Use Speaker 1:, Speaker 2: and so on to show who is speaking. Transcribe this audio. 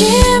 Speaker 1: you.